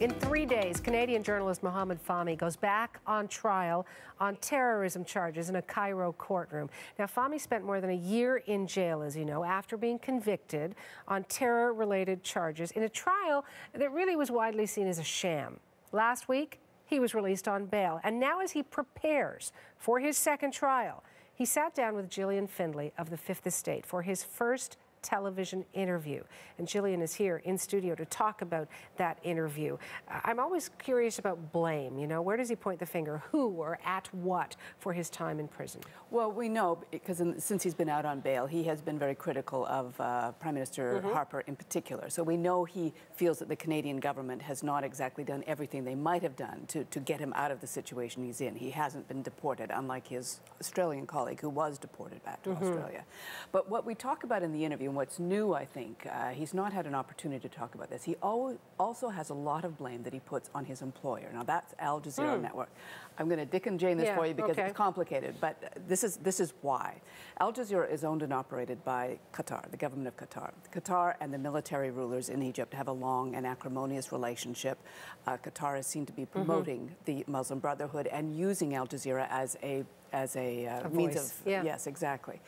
In three days, Canadian journalist Mohamed Fahmy goes back on trial on terrorism charges in a Cairo courtroom. Now, Fahmy spent more than a year in jail, as you know, after being convicted on terror related charges in a trial that really was widely seen as a sham. Last week, he was released on bail. And now, as he prepares for his second trial, he sat down with Gillian Findlay of the Fifth Estate for his first television interview. And Gillian is here in studio to talk about that interview. I'm always curious about blame. You know, where does he point the finger? Who or at what for his time in prison? Well, we know because in, since he's been out on bail, he has been very critical of uh, Prime Minister mm -hmm. Harper in particular. So we know he feels that the Canadian government has not exactly done everything they might have done to, to get him out of the situation he's in. He hasn't been deported, unlike his Australian colleague who was deported back to mm -hmm. Australia. But what we talk about in the interview, and what's new, I think, uh, he's not had an opportunity to talk about this. He also has a lot of blame that he puts on his employer. Now, that's Al Jazeera mm. Network. I'm going to Dick and Jane this yeah, for you because okay. it's complicated, but this is, this is why. Al Jazeera is owned and operated by Qatar, the government of Qatar. Qatar and the military rulers in Egypt have a long and acrimonious relationship. Uh, Qatar is seen to be mm-hmm. promoting mm -hmm. the Muslim Brotherhood and using Al Jazeera as a, as a, uh, a means of, yeah. yes, exactly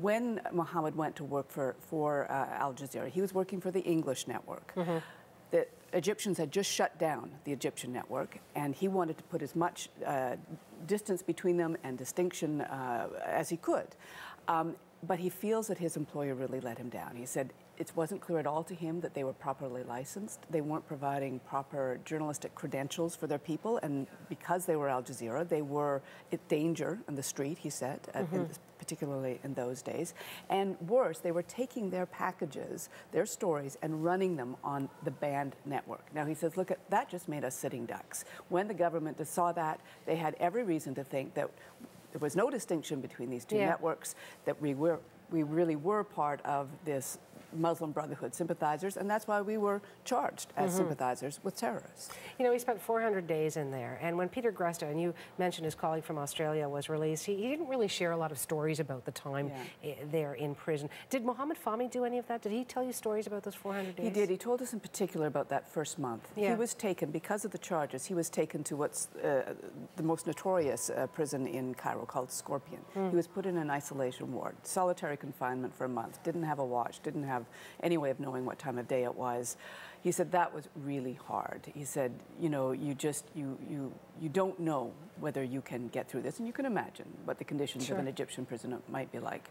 when Mohamed went to work for, for uh, Al Jazeera, he was working for the English network. Mm -hmm. The Egyptians had just shut down the Egyptian network, and he wanted to put as much uh, distance between them and distinction uh, as he could. Um, but he feels that his employer really let him down. He said it wasn't clear at all to him that they were properly licensed. They weren't providing proper journalistic credentials for their people, and because they were Al Jazeera, they were in danger in the street, he said, mm -hmm. in, particularly in those days. And worse, they were taking their packages, their stories, and running them on the banned network. Now, he says, look, at, that just made us sitting ducks. When the government saw that, they had every reason to think that there was no distinction between these two yeah. networks, that we were we really were part of this Muslim Brotherhood sympathizers, and that's why we were charged as mm -hmm. sympathizers with terrorists. You know, he spent 400 days in there, and when Peter Greste, and you mentioned his colleague from Australia, was released, he, he didn't really share a lot of stories about the time yeah. there in prison. Did Mohamed Fahmy do any of that? Did he tell you stories about those 400 days? He did. He told us in particular about that first month. Yeah. He was taken, because of the charges, he was taken to what's uh, the most notorious uh, prison in Cairo called Scorpion. Mm. He was put in an isolation ward, solitary confinement for a month, didn't have a watch, didn't have any way of knowing what time of day it was. He said that was really hard. He said, you know, you just, you, you, you don't know whether you can get through this. And you can imagine what the conditions sure. of an Egyptian prison might be like.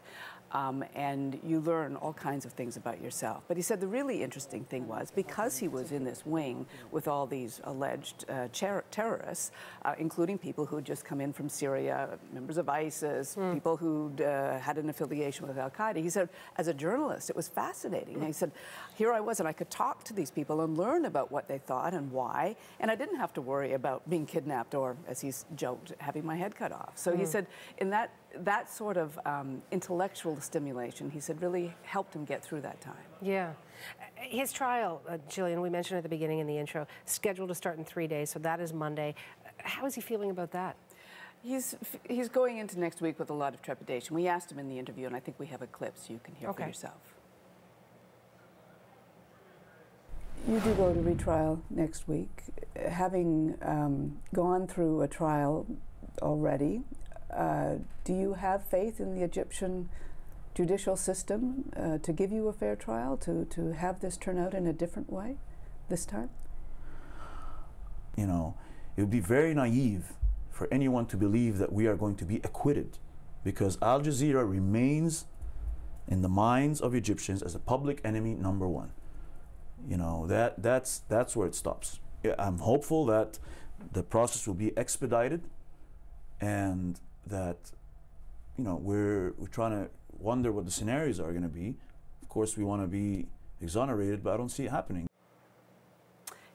Um, and you learn all kinds of things about yourself. But he said the really interesting thing was because he was in this wing with all these alleged uh, terrorists, uh, including people who had just come in from Syria, members of ISIS, mm. people who uh, had an affiliation with Al Qaeda, he said, as a journalist, it was fascinating. And he said, here I was, and I could talk to these people and learn about what they thought and why, and I didn't have to worry about being kidnapped or, as he's joked, having my head cut off. So mm. he said, in that that sort of um, intellectual stimulation, he said, really helped him get through that time. Yeah. His trial, uh, Gillian, we mentioned at the beginning in the intro, scheduled to start in three days, so that is Monday. How is he feeling about that? He's, he's going into next week with a lot of trepidation. We asked him in the interview, and I think we have a clip so you can hear okay. for yourself. You do go to retrial next week. Having um, gone through a trial already, uh, do you have faith in the Egyptian judicial system uh, to give you a fair trial, to, to have this turn out in a different way this time? You know, it would be very naive for anyone to believe that we are going to be acquitted because Al Jazeera remains in the minds of Egyptians as a public enemy number one. You know, that, that's, that's where it stops. I'm hopeful that the process will be expedited and that, you know, we're, we're trying to wonder what the scenarios are going to be. Of course, we want to be exonerated, but I don't see it happening.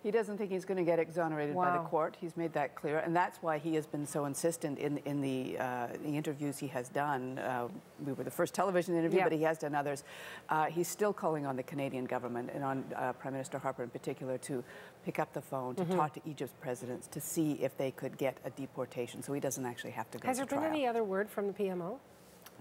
He doesn't think he's going to get exonerated wow. by the court. He's made that clear, and that's why he has been so insistent in in the, uh, the interviews he has done. Uh, we were the first television interview, but he has done others. Uh, he's still calling on the Canadian government and on uh, Prime Minister Harper in particular to pick up the phone to mm -hmm. talk to Egypt's presidents to see if they could get a deportation, so he doesn't actually have to go. Has there trial. been any other word from the PMO?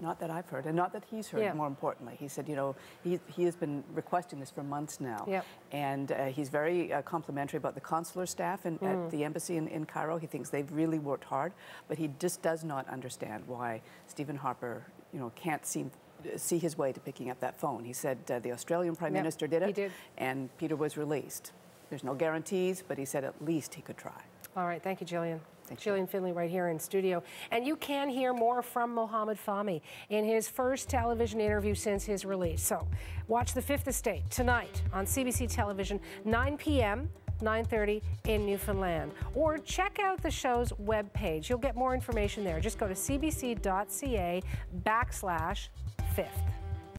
Not that I've heard, and not that he's heard, Yeah. more importantly. He said, you know, he, he has been requesting this for months now. Yep. And uh, he's very uh, complimentary about the consular staff in, Mm. at the embassy in, in Cairo. He thinks they've really worked hard, but he just does not understand why Stephen Harper, you know, can't seem see his way to picking up that phone. He said uh, the Australian Prime Yep, Minister did it, did. and Peter was released. There's no guarantees, but he said at least he could try. All right, thank you, Gillian. Thank you. Gillian Findlay right here in studio. And you can hear more from Mohamed Fahmy in his first television interview since his release. So watch The Fifth Estate tonight on CBC Television, 9 p.m., 9.30 in Newfoundland. Or check out the show's webpage. You'll get more information there. Just go to cbc.ca backslash fifth.